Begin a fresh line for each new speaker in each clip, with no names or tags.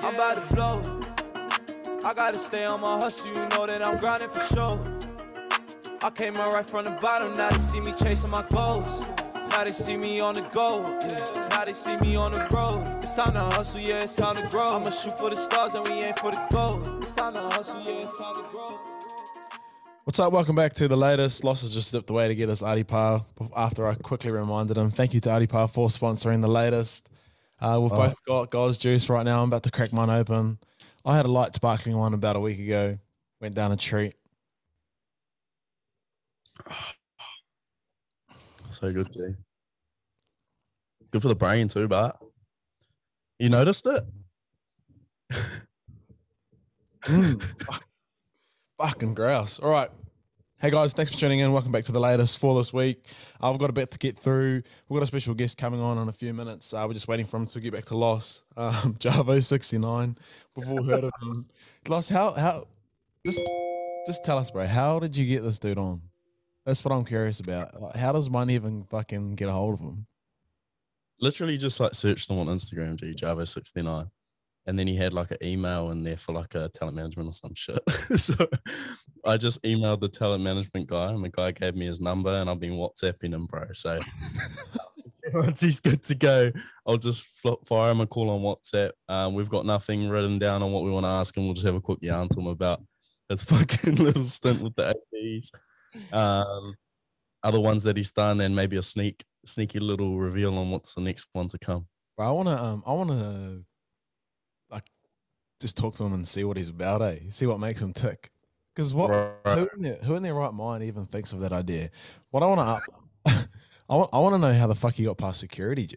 I'm about to blow. I gotta stay on my hustle, you know that I'm grinding for sure. I came up right from the bottom, now they see me chasing my goals. Now they see me on the go. Now they see me on the road. It's time to hustle, yeah, it's time to grow. I'ma shoot for the stars and we ain't for the gold. It's time to hustle, yeah, it's time to grow.
What's up? Welcome back to the latest. Losses just stepped away to get us Arepa after I quickly reminded him. Thank you to Arepa for sponsoring the latest. Uh, we've both got God's juice right now. I'm about to crack mine open. I had a light sparkling one about a week ago. Went down a treat.
So good, G. Good for the brain too, but you noticed it?
Fucking grouse. All right. Hey guys, thanks for tuning in. Welcome back to the latest for this week. Uh, we've got a bit to get through. We've got a special guest coming on in a few minutes. Uh, we're just waiting for him to get back to Los. Um, Jarvo69. Before we heard of him. Los, how, how, just, just tell us, bro, how did you get this dude on? That's what I'm curious about. Like, how does one even fucking get a hold of him?
Literally just like search them on Instagram, G Jarvo69. And then he had like an email in there for like a talent management or some shit. so I just emailed the talent management guy and the guy gave me his number and I've been WhatsApping him, bro. So once he's good to go, I'll just fire him a call on WhatsApp. Um, we've got nothing written down on what we want to ask him. We'll just have a quick yarn to him about his fucking little stint with the ABs. Um, other ones that he's done, and maybe a sneak, sneaky little reveal on what's the next one to come.
I wanna um I wanna like just talk to him and see what he's about, eh? See what makes him tick. Because what
Right.
who in, their, who in their right mind even thinks of that idea? What I want to I want I want to know how the fuck he got past security, G.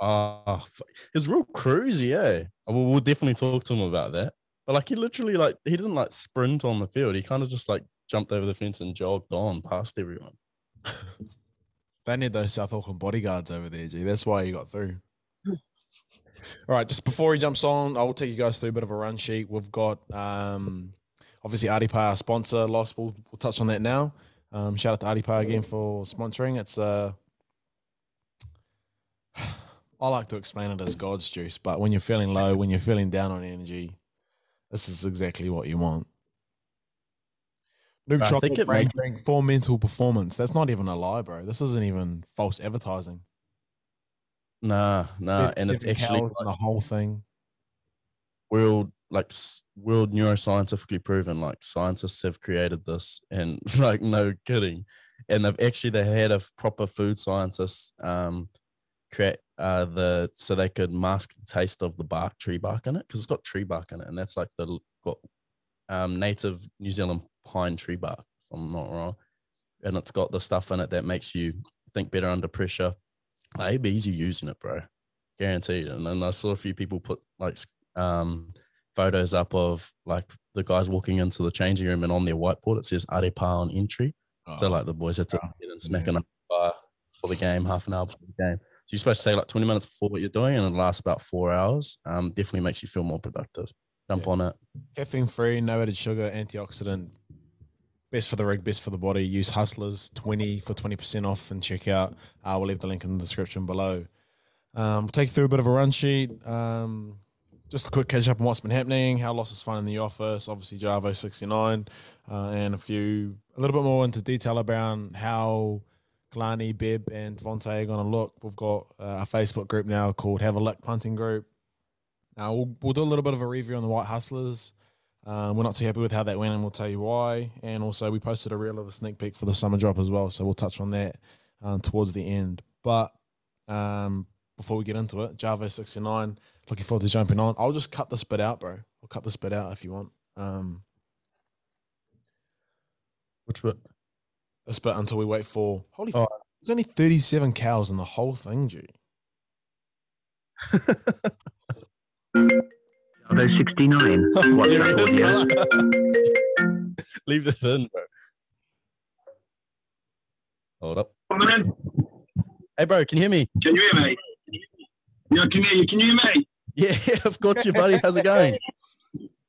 Ah, f it's real cruisy, eh? We'll, we'll definitely talk to him about that. But like, he literally like he didn't like sprint on the field. He kind of just like jumped over the fence and jogged on past everyone.
They need those South Auckland bodyguards over there, G. That's why he got through. All right, just before he jumps on, I will take you guys through a bit of a run sheet. We've got um, obviously Arepa, our sponsor, Los. We'll, we'll touch on that now. Um, shout out to Arepa again for sponsoring. It's uh, I like to explain it as God's juice, but when you're feeling low, when you're feeling down on energy, this is exactly what you want.
Think
chocolate brain drink for mental performance. That's not even a lie, bro. This isn't even false advertising.
Nah, nah, and it's actually like,
the whole thing.
world like world neuroscientifically proven. Like scientists have created this, and like no kidding, and they've actually they had a proper food scientists um create uh the so they could mask the taste of the bark tree bark in it because it's got tree bark in it, and that's like the got um native New Zealand pine tree bark. If I'm not wrong, and it's got the stuff in it that makes you think better under pressure. Like, it'd be easy using it, bro guaranteed. And then I saw a few people put like um photos up of like the guys walking into the changing room and on their whiteboard it says Arepa on entry. So
Oh,
like the boys had to get and smack
yeah.
bar for the game, half an hour before the game. So you're supposed to say like 20 minutes before what you're doing and it lasts about four hours. Um definitely makes you feel more productive. Jump
Yeah.
on it.
caffeine free, no added sugar, antioxidant. Best for the rig, best for the body. Use Hustlers 20 for 20% off and check out. Uh, we'll leave the link in the description below. Um, we'll take you through a bit of a run sheet. Um, just a quick catch up on what's been happening, how Los is finding the office, obviously Jarvo 69, uh, and a few, a little bit more into detail about how Kalani, Beb, and Dyvontae are going to look. We've got uh, a Facebook group now called Have a Lick Punting Group. Uh, we'll, we'll do a little bit of a review on the White Hustlers. Um, we're not too happy with how that went, and we'll tell you why. And also, we posted a reel of a sneak peek for the summer drop as well, so we'll touch on that um, towards the end. But um, before we get into it, Jarvo sixty nine, looking forward to jumping on. I'll just cut this bit out, bro. I'll cut this bit out if you want. Um,
Which bit?
this bit until we wait for. Holy,
Oh.
f- there's only thirty seven cows in the whole thing, G.
Bravo 69. What's that audio?
Leave that in, bro. Hold up.
Come.
Hey bro, can you hear me?
Can you hear me? Yeah, I can hear you. Can you hear me?
Yeah, I've got you, buddy. How's it going?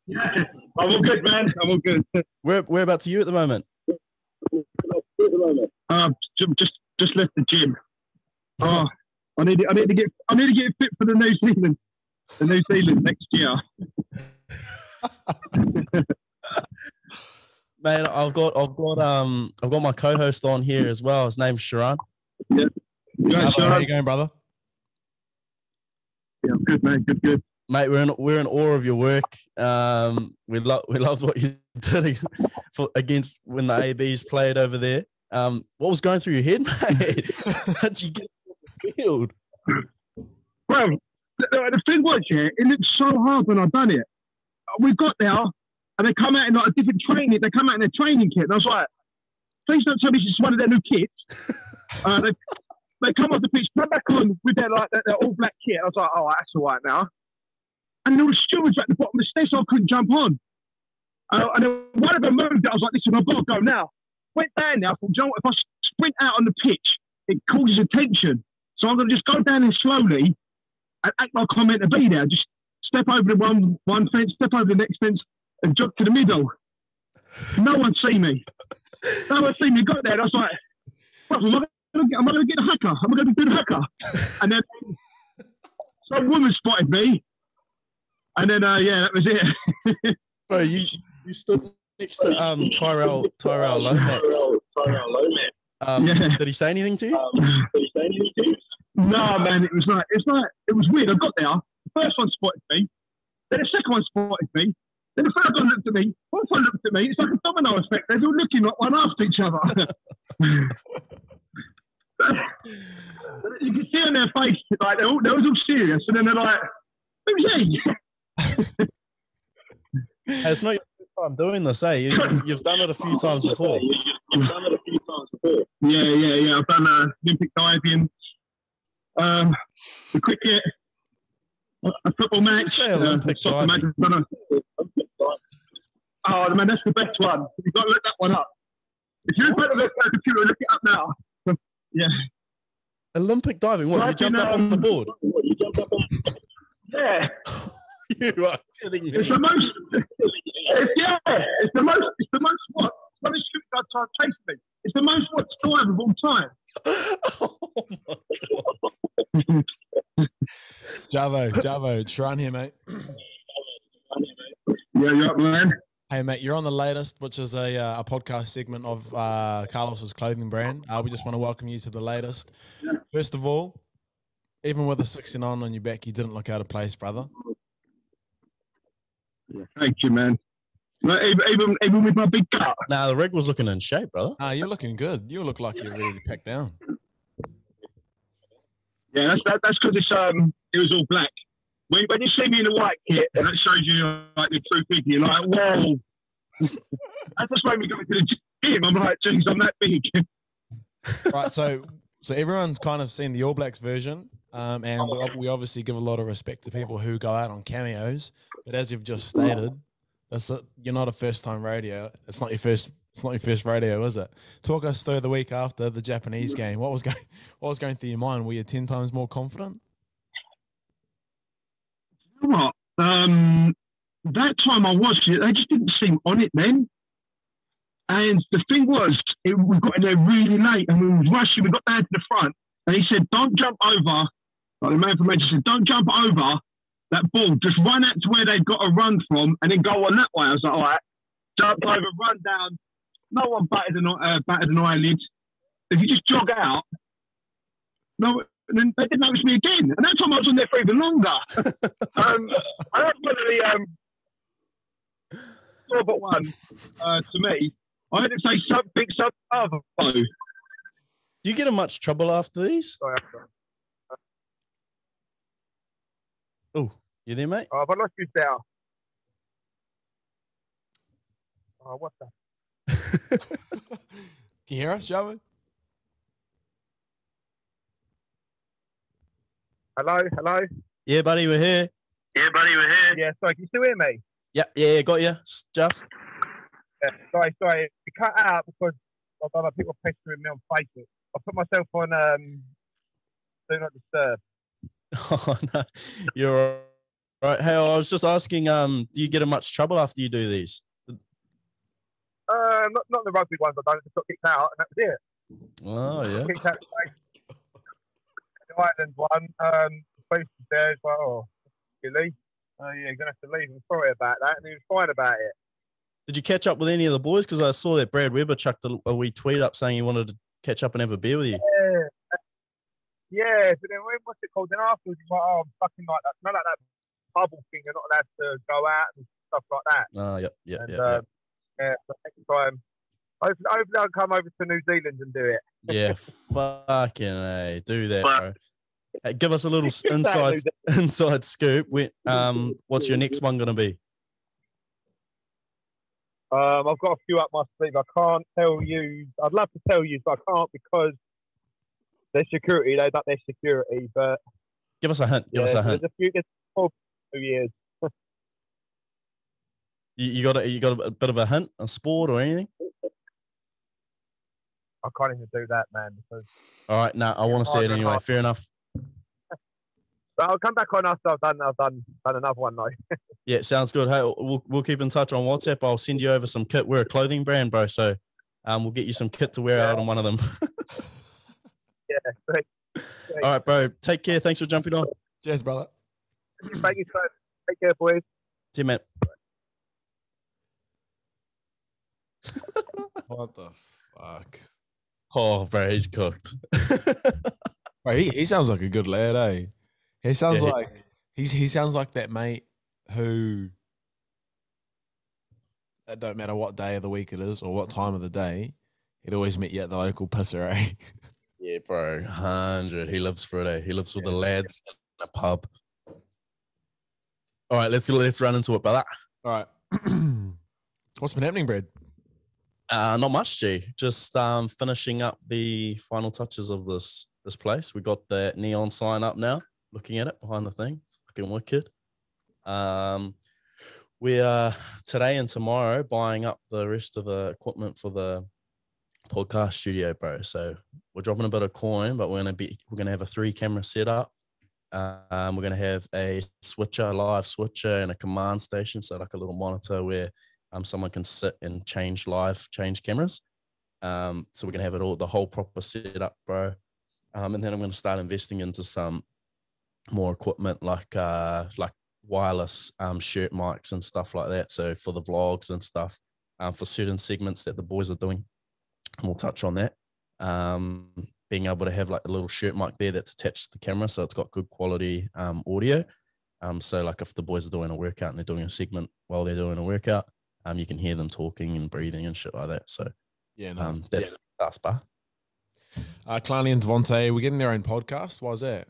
Yeah. I'm all good, man. I'm all good.
Where whereabouts are you at the moment?
Um, ju- just just left the gym. Oh, I need I need to get I need to get fit for the New Zealand. To New Zealand next year.
Mate, I've got I've got um I've got my co-host on here as well. His name's Sharon.
Yeah,
How
sure.
are you going, brother?
Yeah, I'm good man, good, good.
Mate, we're in we're in awe of your work. Um, we love we loved what you did for against when the ABs played over there. Um, what was going through your head, mate? How'd you get off the field?
Well, the, the thing was, yeah, it looked so hard when I done it. We got there, and they come out in like a different training. They come out in their training kit, and I was like, "Please don't tell me this is one of their new kits." uh, they, they come off the pitch, come back on with their like their, their all black kit. I was like, "Oh, that's all right now." And there were stewards at the bottom of the stairs, so I couldn't jump on. Uh, and then one of them moved. I was like, "Listen, I've got to go now." Went down there. I thought, "Do you know what? If I sprint out on the pitch, it causes attention. So I'm going to just go down there slowly and act like I'm meant to be there. Just step over the one one fence, step over the next fence, and jump to the middle. No one see me. No one see me. Got there. And I was like, "What, am I going to get? Am going to get a hooker? Am I going to do the hooker? And then some woman spotted me. And then, uh, yeah, that was it.
Bro, you you stood next to um Tyrel Tyrel Lomax. Um,
Yeah.
Did he say anything to you?
No, man, it was like it's like it was weird. I got there. The first one spotted me, then the second one spotted me, then the third one looked at me, fourth one looked at me. It's like a domino effect. They're all looking like one after each other. you can see on their face like they're all, they're all serious, and then they're like, "Who's he?"
It's not your first time doing this, eh? You, have done it a few times before. you've done it a few times before.
Yeah, yeah, yeah. I've done uh, Olympic diving, um, the cricket, a a football match.
say Olympic
soccer match.
diving?
I've done a- Oh man, that's the best one. You've got to look that one up. If you're in front of the computer, look it up now. yeah,
Olympic diving. What? You jumped up on the board?
yeah.
you are kidding
It's the most. It's, yeah, it's the most. It's the most what? It's shooting outside chasing me. It's the most watched dive of all time.
Oh my
Jarvo, Jarvo, Sharon here, mate.
Yeah, you're up, man.
Hey, mate, you're on the latest, which is a, uh, a podcast segment of uh, Carlos's clothing brand. Uh, we just want to welcome you to the latest. First of all, even with a 69 on your back, you didn't look out of place, brother.
Yeah, Thank you, man. Like, even, even, even with my big gut.
Nah, the rig was looking in shape, brother.
Uh, you're looking good. You look like you're ready to pack down.
Yeah, that's that, that's because it's um it was all black. When, when you see me in the white kit, and that shows you like the true figure, you're like, whoa. that's just when we go to the gym. I'm like, geez, I'm that big.
right, so so everyone's kind of seen the All Blacks version, um, and we, we obviously give a lot of respect to people who go out on cameos. But as you've just stated, that's a, you're not a first time radio. It's not your first. It's not your first radio, is it? Talk us through the week after the Japanese game. What was going What was going through your mind? Were you ten times more confident?
You know what? Um, that time I watched it, they just didn't seem on it then. And the thing was, it, we got in there really late and we was rushing. We got there to the front and he said, don't jump over. Like the man from Manchester said, don't jump over that ball. Just run out to where they've got to run from and then go on that way. I was like, all right, jump over, run down. No one batted an, uh, batted an eyelid. If you just jog out, no, and then they didn't notice me again. And that time I was on there for even longer. um, I don't know the um, Robert one uh, to me. I heard it say something, some other. Oh,
Do you get in much trouble after these? Oh, you there, mate?
Oh, have I lost you there? Oh, what the?
Can you hear us, Jarvo?
Hello, hello.
Yeah, buddy, we're here.
Yeah, buddy, we're here. Yeah, sorry, can you still hear me?
Yeah, yeah, got you. Just.
Yeah, sorry, sorry. It cut out because I've got people pestering me on Facebook. I put myself on um, Do Not Disturb.
Oh, no. You're all right. Hey, I was just asking, um, do you get in much trouble after you do these?
Uh, not, not the rugby ones I just got kicked out, and that was it.
Oh, yeah.
kicked out the, the Ireland one. Um, the was there as well.
really. Oh yeah, you're gonna have to leave. I'm sorry about that, and he was fine about it.
Did you catch up with any of the boys? Because I saw that Brad Weber chucked a, a wee tweet up saying he wanted to catch up and have a beer with you.
Yeah, yeah. But then what's it called? Then afterwards, he's like, "Oh, I'm fucking like that. None of that bubble thing. You're not allowed to go out and stuff like that."
Oh, yep, yep,
And
yep,
uh,
yep.
yeah, so next time, hopefully, hopefully I'll come over to New Zealand and do it.
Yeah, fucking a, do that, bro. Hey, give us a little inside inside scoop. When, um, what's your next one gonna be?
Um, I've got a few up my sleeve. I can't tell you. I'd love to tell you, but I can't because their security. They've got their security, but
Give us a hint. Give
yeah,
us a hint.
there's a few. There's four two years.
You, you got a, you got a, bit of a hint, a sport or anything?
I can't even do that, man. Because,
All right, now I want to see it anyway.
hard.
Fair enough.
but I'll come back on after I've done. I've done done another one though.
Yeah, sounds good. Hey, we'll we'll keep in touch on WhatsApp. I'll send you over some kit. We're a clothing brand, bro. So, um, we'll get you some kit to wear out on one of them.
yeah. Thank
All right, bro. Take care. Thanks for jumping on.
Cheers, brother.
Thank you, sir. Take care, boys.
See you, man.
What the fuck?
Oh, bro, he's cooked.
Bro, he, he sounds like a good lad, eh? He sounds
Yeah, he-
like he's he sounds like that mate who it don't matter what day of the week it is or what time of the day, he'd always meet you at the local pisser, eh?
yeah, bro. Hundred. He lives for it. Eh? He lives for the lads in a pub. All right, let's let's run into it, brother.
All right. What's been happening, Brad?
Uh, not much, G. Just um, finishing up the final touches of this this place. We got the neon sign up now. Looking at it behind the thing, it's fucking wicked. Um, we are today and tomorrow buying up the rest of the equipment for the podcast studio, bro. So we're dropping a bit of coin, but we're gonna be we're gonna have a three camera setup. Um, we're gonna have a switcher, live switcher, and a command station, so like a little monitor where um, someone can sit and change live, change cameras. Um, so we're gonna have it all, the whole proper setup, bro. Um, and then I'm gonna start investing into some more equipment like uh like wireless um shirt mics and stuff like that. So for the vlogs and stuff, um, for certain segments that the boys are doing, and we'll touch on that. Um, being able to have like a little shirt mic there that's attached to the camera, so it's got good quality um audio. Um, so like if the boys are doing a workout and they're doing a segment while they're doing a workout, um, you can hear them talking and breathing and shit like that. So
Yeah, no.
um, that's that's bar.
Uh, Kalani and Dyvontae, we're getting their own podcast. Why is that?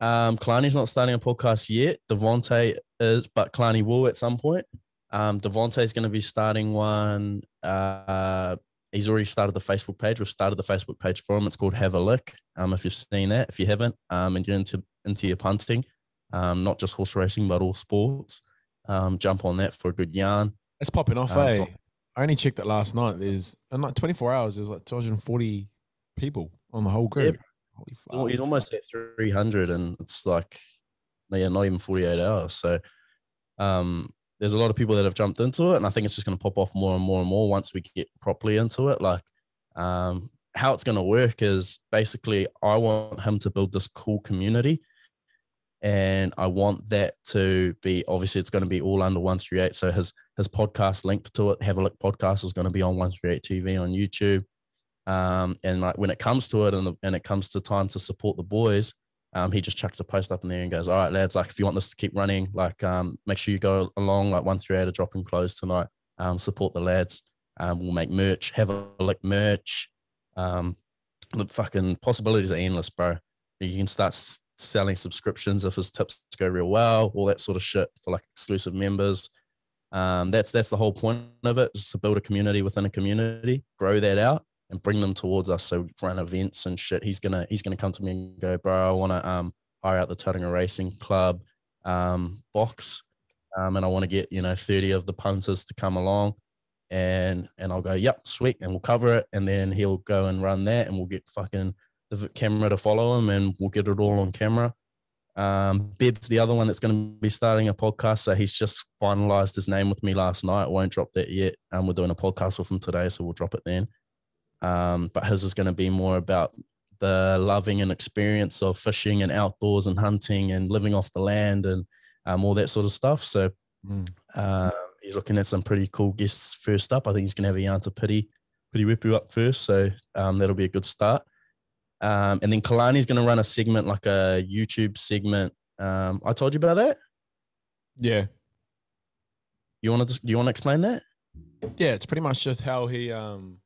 Um, Kalani's not starting a podcast yet. Dyvontae is, but Kalani will at some point. Um, Dyvontae is going to be starting one. Uh, he's already started the Facebook page. We've started the Facebook page for him. It's called Have a Lick. Um, if you've seen that, if you haven't, um, and you're into into your punting, um, not just horse racing but all sports, um, jump on that for a good yarn.
It's popping off,
Um,
eh?
so-
I only checked it last night. There's in like 24 hours. There's like 240 people on the whole group. Holy fuck!
Well, he's almost at 300 and it's like yeah not even 48 hours so um there's a lot of people that have jumped into it and i think it's just going to pop off more and more and more once we get properly into it. Like um how it's going to work is basically i want him to build this cool community and i want that to be obviously it's going to be all under 138 so his his podcast linked to it have a lick podcast is going to be on 138 tv on youtube. Um, and like when it comes to it and, the, and it comes to time to support the boys, um, he just chucks a post up in there and goes, all right, lads, like if you want this to keep running, like um, make sure you go along like one three eight are dropping clothes tonight. Um, support the lads. Um, we'll make merch, have a lick merch. Um, the fucking possibilities are endless, bro. You can start s- selling subscriptions if his tips go real well, all that sort of shit for like exclusive members. Um, that's that's the whole point of it, is to build a community within a community, grow that out and bring them towards us. So run events and shit. He's gonna he's gonna come to me and go, bro, I want to um hire out the Tauranga Racing Club um box, um, and I want to get you know thirty of the punters to come along, and and I'll go, yep, sweet, and we'll cover it, and then he'll go and run that, and we'll get fucking the camera to follow him, and we'll get it all on camera. Um, Bib's the other one that's going to be starting a podcast. So he's just finalized his name with me last night. Won't drop that yet. And um, we're doing a podcast with him today, so we'll drop it then. Um, but his is going to be more about the loving and experience of fishing and outdoors and hunting and living off the land and um, all that sort of stuff. So
Mm.
uh, he's looking at some pretty cool guests first up. I think he's going to have a Yanta Pity, Pity Whippu up first. So um, that'll be a good start. Um, and then Kalani's going to run a segment like a YouTube segment. Um, I told you about that.
Yeah.
You want to? Do you want to explain that?
Yeah, it's pretty much just how he um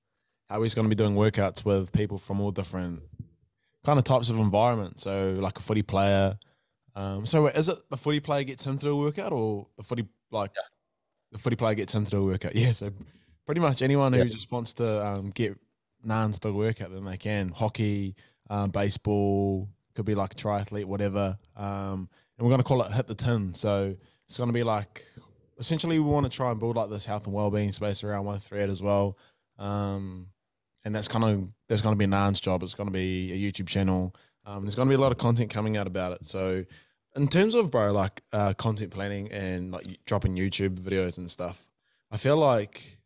how he's going to be doing workouts with people from all different kind of types of environment. So like a footy player. Um, so is it the footy player gets him to do a workout, or the footy like the footy player gets him to do a workout? Yeah. So pretty much anyone who
Yeah.
just wants to um, get Nan to do a workout, then they can. Hockey, um, baseball, could be like a triathlete, whatever. Um, and we're going to call it hit the tin. So it's going to be like essentially we want to try and build like this health and well-being space around one thread as well um and that's kind of that's going to be an Nan's job it's going to be a youtube channel um there's going to be a lot of content coming out about it so in terms of bro like uh content planning and like dropping youtube videos and stuff i feel like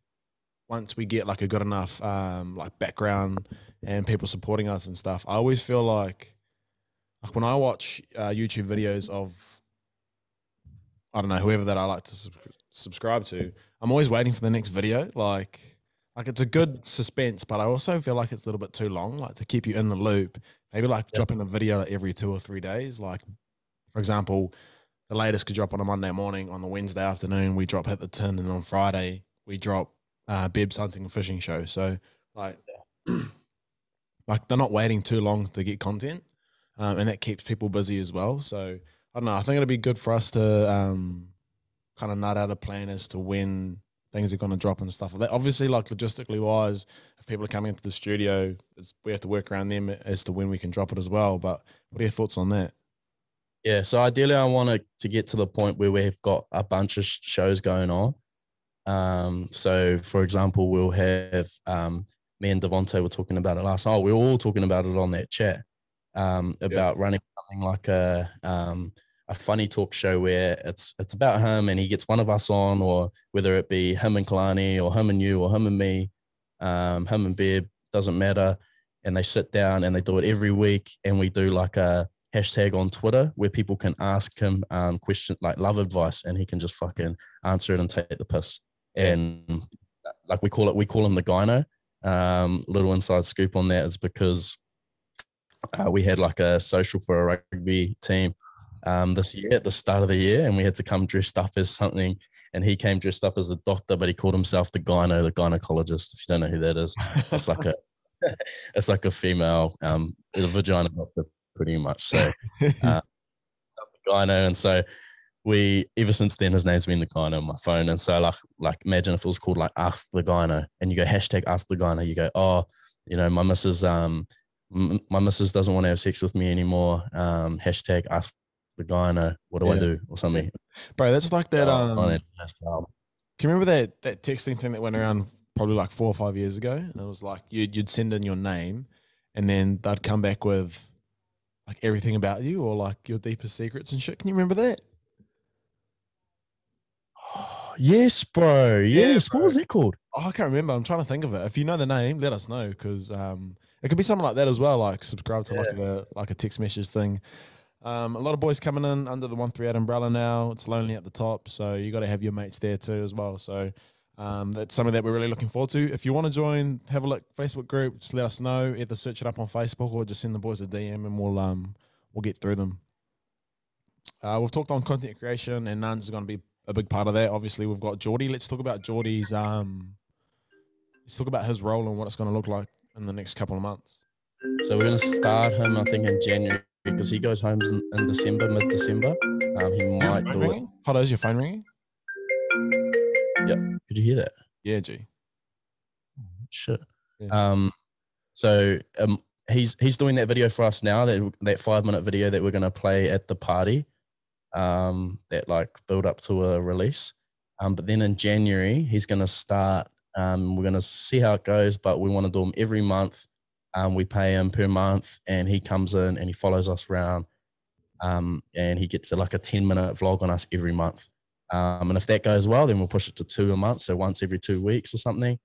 once we get like a good enough um like background and people supporting us and stuff i always feel like like when i watch uh, youtube videos of I don't know whoever that I like to sub- subscribe to. I'm always waiting for the next video. Like, like it's a good suspense, but I also feel like it's a little bit too long. Like to keep you in the loop. Maybe like dropping a video every two or three days. Like, for example, the latest could drop on a Monday morning. On the Wednesday afternoon, we drop hit the tin, and on Friday we drop uh, Bib's hunting and fishing show. So like, like they're not waiting too long to get content, um, and that keeps people busy as well. So I don't know. I think it'd be good for us to um, kind of nut out a plan as to when things are going to drop and stuff like that. Obviously, like logistically wise, if people are coming into the studio, it's, we have to work around them as to when we can drop it as well. But what are your thoughts on that?
Yeah. So ideally, I want to to get to the point where we've got a bunch of shows going on. Um, so for example, we'll have um, me and Dyvontae were talking about it last night. We were all talking about it on that chat um, about running something like a um, a funny talk show where it's it's about him and he gets one of us on, or whether it be him and Kalani, or him and you, or him and me, um, him and Bib, doesn't matter. And they sit down and they do it every week, and we do like a hashtag on Twitter where people can ask him um, question like love advice, and he can just fucking answer it and take the piss. And like we call it, we call him the gyno. Um, little inside scoop on that is because uh, we had like a social for a rugby team um, this year at the start of the year, and we had to come dressed up as something. And he came dressed up as a doctor, but he called himself the gyno, the gynecologist. If you don't know who that is, it's like a, it's like a female, um, a vagina doctor, pretty much. So, uh, the gyno, and so we ever since then his name's been the gyno on my phone. And so like like imagine if it was called like Ask the Gyno, and you go hashtag Ask the Gyno, you go oh, you know my missus um m- my missus doesn't want to have sex with me anymore. Um, hashtag Ask the Gyno. What do I do or something?
Bro, that's like that.
Uh,
Um,
on
can
it. Um,
you remember that that texting thing that went around probably like four or five years ago? And it was like you'd you'd send in your name, and then they'd come back with like everything about you or like your deepest secrets and shit. Can you remember that?
yes, bro.
Yeah,
Yes.
bro.
What was that called?
Oh, I can't remember. I'm trying to think of it. If you know the name, let us know because um, it could be something like that as well. Like subscribe to like a like a text message thing. Um, a lot of boys coming in under the one three eight umbrella now. It's lonely at the top, so you got to have your mates there too as well. So um, that's something that we're really looking forward to. If you want to join, have a lick Facebook group. Just let us know. Either search it up on Facebook or just send the boys a DM and we'll um we'll get through them. Uh, we've talked on content creation and Nuns is going to be a big part of that. Obviously, we've got Geordie. Let's talk about Geordie's um let's talk about his role and what it's going to look like in the next couple of months.
So we're gonna start him, I think, in January because he goes home in, in December, mid December. Um, he might do it.
ringing? Hold on, is your phone ringing? Yep.
Could you hear that?
Yeah, G.
Shit.
Yeah.
Um, so um, he's he's doing that video for us now. That that five minute video that we're gonna play at the party. Um, that like build up to a release. Um, but then in January he's gonna start. Um, we're gonna see how it goes, but we want to do them every month. Um, we pay him per month, and he comes in and he follows us around. Um, and he gets a, like a ten minute vlog on us every month. Um, and if that goes well, then we'll push it to two a month, so once every two weeks or something.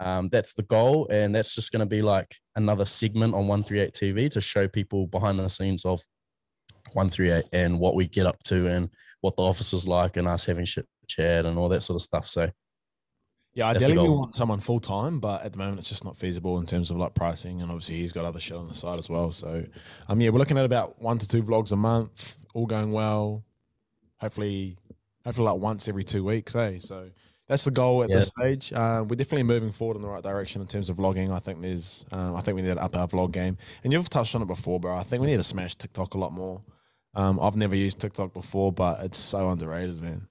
um, that's the goal, and that's just going to be like another segment on 138 TV to show people behind the scenes of 138 and what we get up to and what the office is like and us having shit chat and all that sort of stuff. So
Yeah,
That's
ideally we want someone full time, but at the moment it's just not feasible in terms of like pricing, and obviously he's got other shit on the side as well. So, um, yeah, we're looking at about one to two vlogs a month, all going well. Hopefully, hopefully like once every two weeks, eh? So that's the goal at this stage. Uh, we're definitely moving forward in the right direction in terms of vlogging. I think there's, um, I think we need to up our vlog game, and you've touched on it before, bro. I think we need to smash TikTok a lot more. Um, I've never used TikTok before, but it's so underrated, man.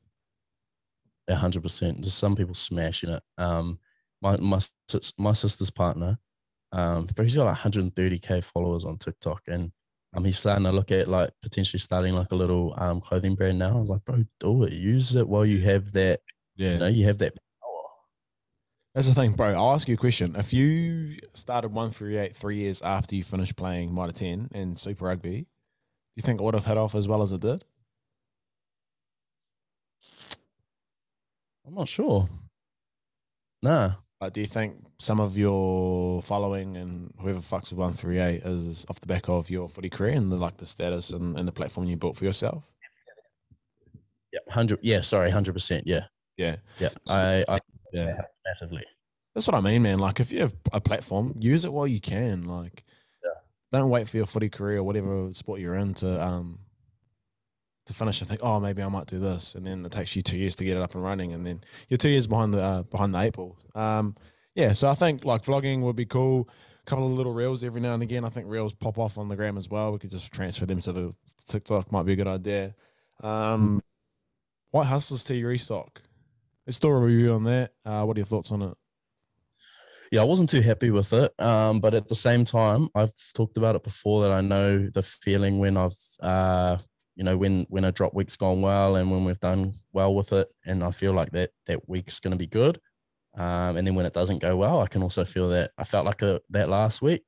A hundred percent. Just some people smashing it. Um, my my my sister's partner, um, but he's got like 130k followers on TikTok, and um, he's starting to look at like potentially starting like a little um clothing brand now. I was like, bro, do it. Use it while you have that.
Yeah,
You know, you have that power.
That's the thing, bro. I'll ask you a question. If you started one three eight three years after you finished playing Mitre 10 and Super Rugby, do you think it would have hit off as well as it did?
I'm not sure. Nah,
Like, do you think some of your following and whoever fucks with 138 is off the back of your footy career and the like the status and, and the platform you built for yourself?
yeah, hundred. Yeah, sorry, hundred percent. Yeah,
Yeah,
yeah. I, I
yeah.
massively.
That's what I mean, man. Like, if you have a platform, use it while you can. Like,
Yeah.
don't wait for your footy career or whatever sport you're in to um to finish and think, oh, maybe I might do this, and then it takes you two years to get it up and running, and then you're two years behind the uh, behind the eight ball. Um, yeah. So I think like vlogging would be cool. A couple of little reels every now and again. I think reels pop off on the gram as well. We could just transfer them to the TikTok. Might be a good idea. Um, White Hustlers tee restock. Let's do a review on that. Uh, what are your thoughts on it?
yeah, I wasn't too happy with it. Um, but at the same time, I've talked about it before that I know the feeling when I've, uh, you know, when when a drop week's gone well and when we've done well with it, and I feel like that that week's going to be good. Um, and then when it doesn't go well, I can also feel that I felt like a, that last week.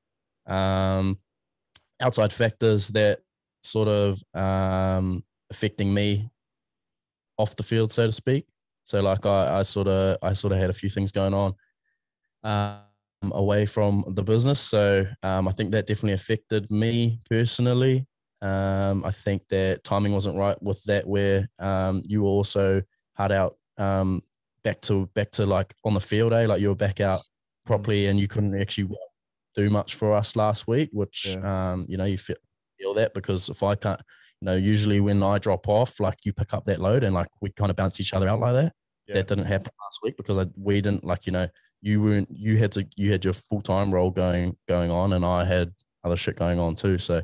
Um, outside factors that sort of um, affecting me off the field, so to speak. So like I, I sort of I sort of had a few things going on um, away from the business. So um, I think that definitely affected me personally. Um, I think that timing wasn't right with that, where um, you were also hard out um, back to back to like on the field, eh? Like you were back out properly, and you couldn't actually do much for us last week, which um, you know you feel, feel that because if I can't, you know, usually when I drop off, like you pick up that load, and like we kind of bounce each other out like that.
Yeah.
That didn't happen last week because I, we didn't like you know you weren't you had to you had your full time role going going on and I had other shit going on too. So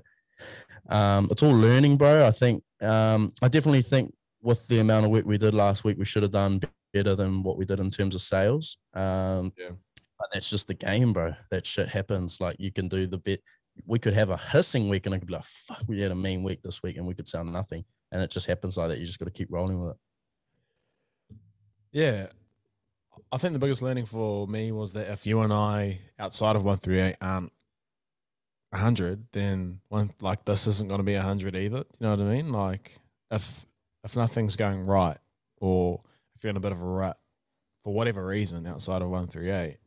um, it's all learning, bro. I think um, I definitely think with the amount of work we did last week, we should have done better than what we did in terms of sales. Um,
Yeah.
but that's just the game, bro. That shit happens. Like you can do the bit. We could have a hissing week and I could be like, fuck, we had a mean week this week and we could sell nothing. And it just happens like that. You just got to keep rolling with it.
Yeah. I think the biggest learning for me was that if you and I outside of 138 aren't 100, then one like this isn't going to be 100 either. You know what I mean? Like if if nothing's going right or if you're in a bit of a rut for whatever reason outside of 138,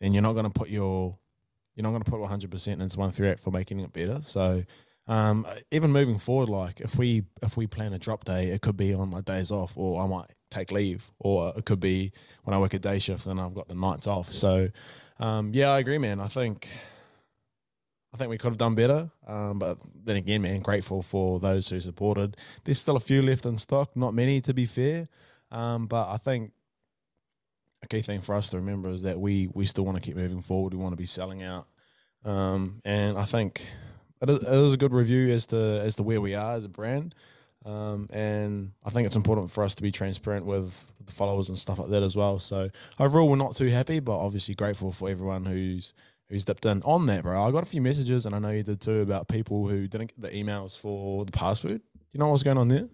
then you're not going to put your you're not going to put 100% into 138 for making it better. So um, even moving forward, like if we if we plan a drop day, it could be on my days off, or I might take leave, or it could be when I work a day shift and I've got the nights off. So um, yeah, I agree, man. I think I think we could have done better, um, but then again, man, grateful for those who supported. There's still a few left in stock, not many to be fair, um, but I think a key thing for us to remember is that we we still want to keep moving forward. We want to be selling out, um, and I think it is, it is a good review as to as to where we are as a brand. Um, and I think it's important for us to be transparent with the followers and stuff like that as well. So overall, we're not too happy, but obviously grateful for everyone who's who's dipped in on that, bro. I got a few messages, and I know you did too, about people who didn't get the emails for the password. Do you know what's going on there?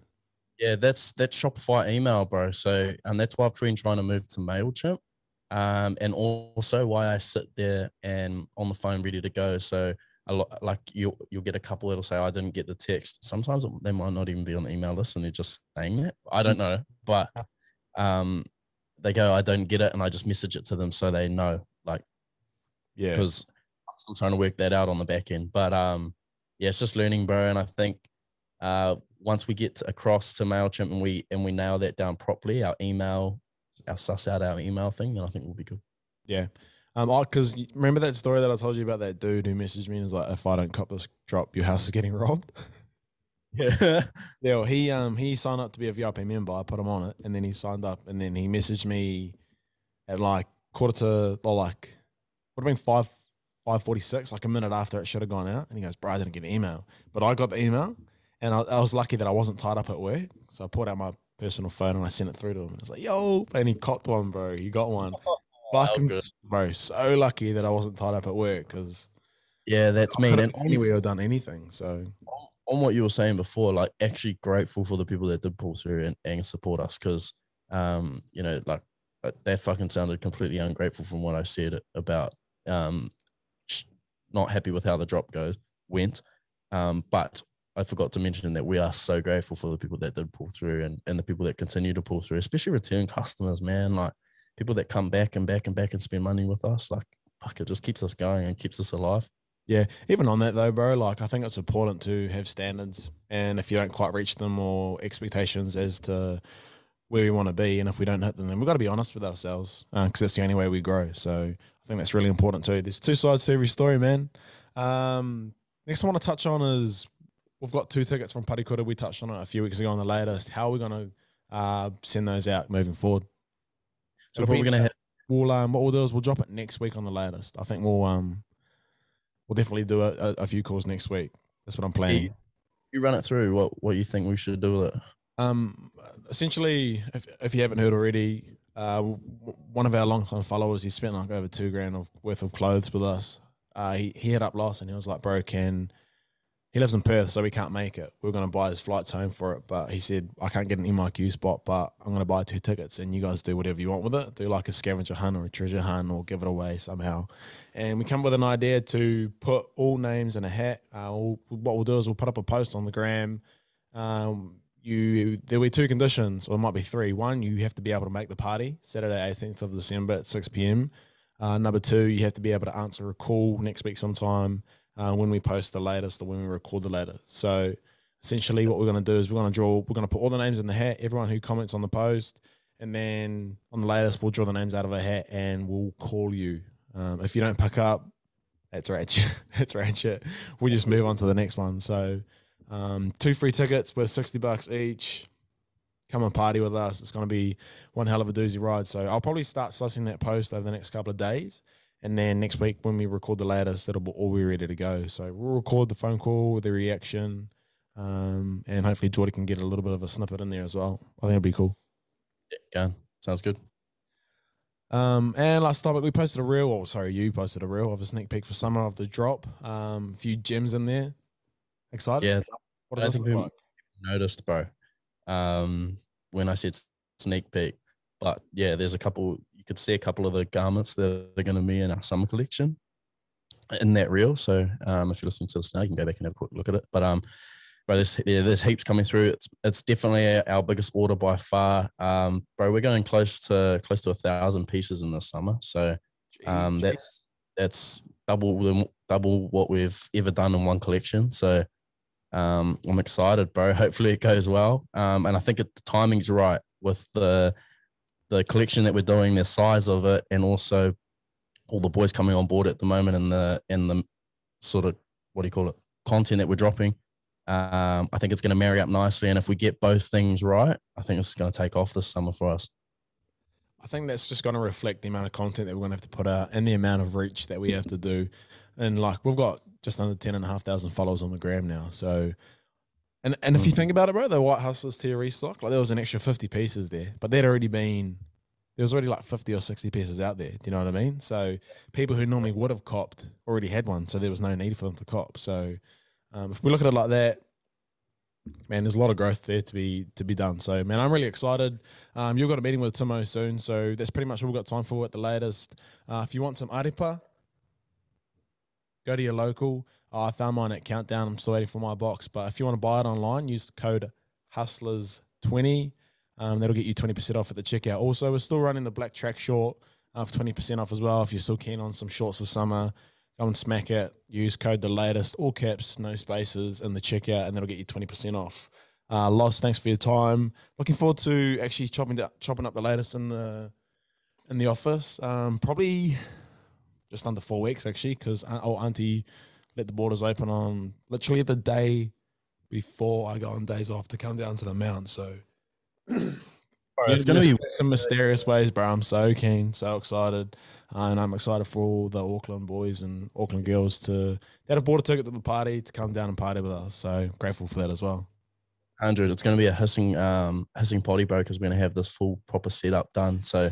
Yeah, that's that's Shopify email, bro. So and that's why I've been trying to move to MailChimp. Um, and also why I sit there and on the phone ready to go. So a lot like you you'll get a couple that'll say I didn't get the text. Sometimes they might not even be on the email list and they're just saying that. I don't know. But um they go, I don't get it, and I just message it to them so they know. like
Yeah.
because I'm still trying to work that out on the back end. But um, yeah, it's just learning, bro. And I think uh, once we get across to Mailchimp and we and we nail that down properly, our email, our suss out our email thing, then I think we'll be good.
Yeah. Um, because remember that story that I told you about that dude who messaged me and was like, "If I don't cop this drop, your house is getting robbed."
Yeah,
Yeah, well, he um he signed up to be a VIP member. I put him on it, and then he signed up, and then he messaged me at like quarter to or like would have been five five forty six, like a minute after it should have gone out. And he goes, "Bro, I didn't get an email, but I got the email, and I, I was lucky that I wasn't tied up at work, so I pulled out my personal phone and I sent it through to him. And I was like, "Yo," and he copped one, bro. He got one. Fucking
good.
bro, so lucky that I wasn't tied up at work because
yeah, that's
I
me.
could
And
anywhere or done anything. So
on what you were saying before, like actually grateful for the people that did pull through and, and support us because, um, you know, like uh, that fucking sounded completely ungrateful from what I said about um, not happy with how the drop goes went. Um, but I forgot to mention that we are so grateful for the people that did pull through and, and the people that continue to pull through, especially return customers, man. Like people that come back and back and back and spend money with us. Like, fuck, it just keeps us going and keeps us alive.
Yeah, even on that though, bro, like I think it's important to have standards, and if you don't quite reach them or expectations as to where we want to be, and if we don't hit them, then we've got to be honest with ourselves because that's the only way we grow. So think that's really important too. There's two sides to every story, man. Um, next, I want to touch on is we've got two tickets from Parikuta. We touched on it a few weeks ago on the latest. How are we going to uh, send those out moving forward?
So we're gonna have
We'll um, what we'll do is we'll drop it next week on the latest. I think we'll um, we'll definitely do a, a, a few calls next week. That's what I'm planning.
you run it through. What what you think we should do with it?
Um, essentially, if, if you haven't heard already, uh, one of our long-time followers, he spent like over two grand of worth of clothes with us. Uh, he, he hit up Los and he was like, bro, can, he lives in Perth, so we can't make it. We are going to buy his flights home for it. But he said, I can't get an MIQ spot, but I'm going to buy two tickets and you guys do whatever you want with it. Do like a scavenger hunt or a treasure hunt or give it away somehow. And we come with an idea to put all names in a hat. Uh, what we'll do is we'll put up a post on the gram. Um, you there'll be two conditions, or it might be three. One, you have to be able to make the party Saturday, 18th of December at 6 p.m. Uh, number two, you have to be able to answer a call next week sometime uh, when we post the latest or when we record the latest. So essentially, what we're going to do is we're going to draw, we're going to put all the names in the hat, everyone who comments on the post, and then on the latest, we'll draw the names out of a hat and we'll call you. Um, if you don't pick up, that's ratchet. that's ratchet. We just move on to the next one. So um, two free tickets worth 60 bucks each. Come and party with us. It's going to be one hell of a doozy ride. So I'll probably start sussing that post over the next couple of days. And then next week, when we record the latest, it'll be all be ready to go. So we'll record the phone call with the reaction. Um, and hopefully, Jordy can get a little bit of a snippet in there as well. I think it'll be cool.
Yeah, go. Sounds good.
Um, and last topic, we posted a reel. Or sorry, you posted a reel of a sneak peek for summer of the drop. Um, a few gems in there. Excited?
Yeah,
What does look
noticed, bro. Um, when I said sneak peek, but yeah, there's a couple. You could see a couple of the garments that are going to be in our summer collection in that reel. So um, if you're listening to this now, you can go back and have a quick look at it. But um, bro, there's yeah, there's heaps coming through. It's it's definitely our- our biggest order by far. Um, bro, we're going close to close to a thousand pieces in the summer. So um, that's that's double the double what we've ever done in one collection. So um, I'm excited, bro. Hopefully it goes well. Um, and I think it, the timing's right with the the collection that we're doing, the size of it, and also all the boys coming on board at the moment, and the and the sort of what do you call it content that we're dropping. Um, I think it's going to marry up nicely, and if we get both things right, I think it's going to take off this summer for us.
I think that's just going to reflect the amount of content that we're going to have to put out and the amount of reach that we have to do. And like we've got just under 10,500 followers on the gram now. So, and and if you think about it, bro, the White Hustlers tier restock, like there was an extra 50 pieces there, but there'd already been, there was already like 50 or 60 pieces out there. Do you know what I mean? So people who normally would have copped already had one. So there was no need for them to cop. So um, if we look at it like that, man, there's a lot of growth there to be to be done. So, man, I'm really excited. Um, you've got a meeting with Timo soon, so that's pretty much all we've got time for at the latest. Uh, if you want some arepa, go to your local. Uh, I found mine at Countdown. I'm still waiting for my box, but if you want to buy it online, use the code Hustlers20. Um, that'll get you 20% off at the checkout. Also, we're still running the black track short uh, for twenty percent off as well. If you're still keen on some shorts for summer, go and smack it. Use code the latest, all caps, no spaces in the checkout, and that'll get you twenty percent off. Uh, Los, thanks for your time. Looking forward to actually chopping chopping up the latest in the in the office. Um, probably just under four weeks actually, because oh, Auntie let the borders open on literally the day before I go on days off to come down to the mount. So
it's gonna be
some mysterious ways, bro. I'm so keen, so excited, uh, and I'm excited for all the Auckland boys and Auckland girls to that have bought a ticket to the party to come down and party with us. So grateful for that as well.
hundred. It's going to be a hissing, um, hissing party, bro because we're going to have this full proper setup done. So,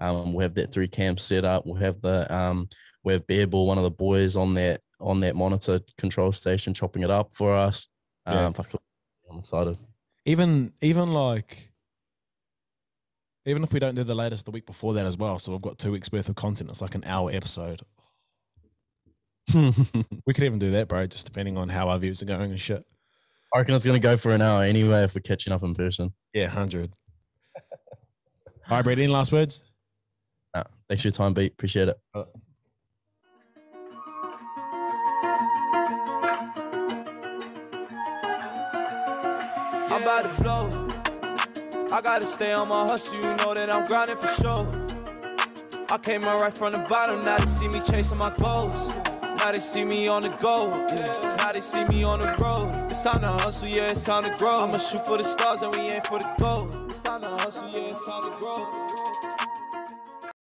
um, we'll have that three cam set up. We'll have the um, we have Bearball, one of the boys on that on that monitor control station, chopping it up for us.
Yeah.
Um, fuck, I'm excited.
Even even like even if we don't do the latest the week before that as well, so we've got two weeks worth of content. It's like an hour episode. We could even do that, bro. Just depending on how our views are going and shit.
I reckon it's going to go for an hour anyway if we're catching up in person.
Yeah, hundred. All right, Brady. Any last words?
Thanks for your time, beat. Appreciate it.
I'm about to blow. I gotta stay on my hustle, you know that I'm grinding for sure. I came up right from the bottom, now they see me chasing my goals. Now they see me on the go, yeah. Now they see me on the road. It's time to hustle, yeah, it's time to grow. I'ma shoot for the stars and we aim for the gold. It's time to hustle, yeah, it's time to grow.